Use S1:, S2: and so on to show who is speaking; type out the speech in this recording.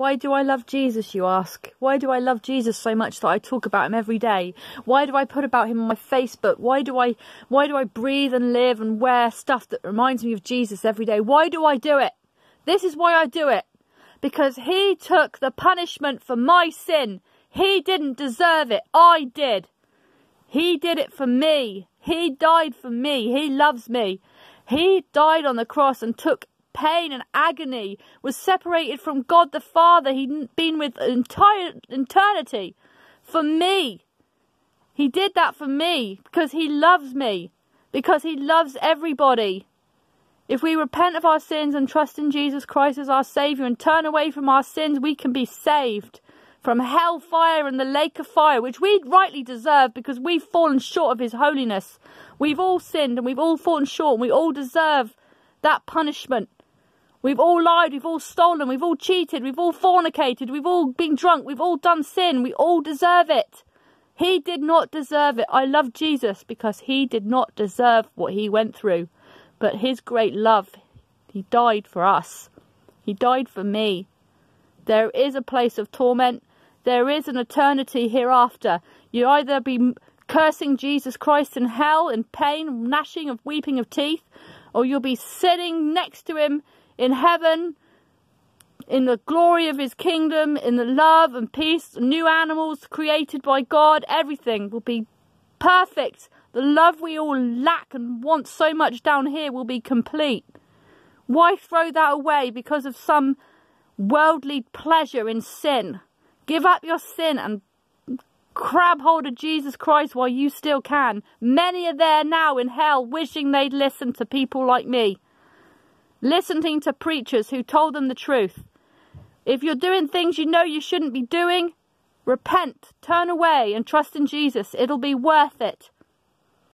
S1: Why do I love Jesus, you ask? Why do I love Jesus so much that I talk about him every day? Why do I put about him on my Facebook? Why do I why do I breathe and live and wear stuff that reminds me of Jesus every day? Why do I do it? This is why I do it. Because he took the punishment for my sin. He didn't deserve it. I did. He did it for me. He died for me. He loves me. He died on the cross and took pain and agony, was separated from God the Father he'd been with entire eternity for me. He did that for me because he loves me, because he loves everybody. If we repent of our sins and trust in Jesus Christ as our Saviour and turn away from our sins, we can be saved from hellfire and the lake of fire, which we rightly deserve because we've fallen short of His holiness. We've all sinned and we've all fallen short and we all deserve that punishment. We've all lied, we've all stolen, we've all cheated, we've all fornicated, we've all been drunk, we've all done sin, we all deserve it. He did not deserve it. I love Jesus because he did not deserve what he went through. But his great love, he died for us. He died for me. There is a place of torment. There is an eternity hereafter. You either be cursing Jesus Christ in hell in pain, gnashing of weeping of teeth, or you'll be sitting next to him in heaven, in the glory of his kingdom, in the love and peace, new animals created by God, everything will be perfect. The love we all lack and want so much down here will be complete. Why throw that away because of some worldly pleasure in sin? Give up your sin and grab hold of Jesus Christ while you still can. Many are there now in hell wishing they'd listen to people like me listening to preachers who told them the truth. If you're doing things you know you shouldn't be doing, repent, turn away and trust in Jesus. It'll be worth it.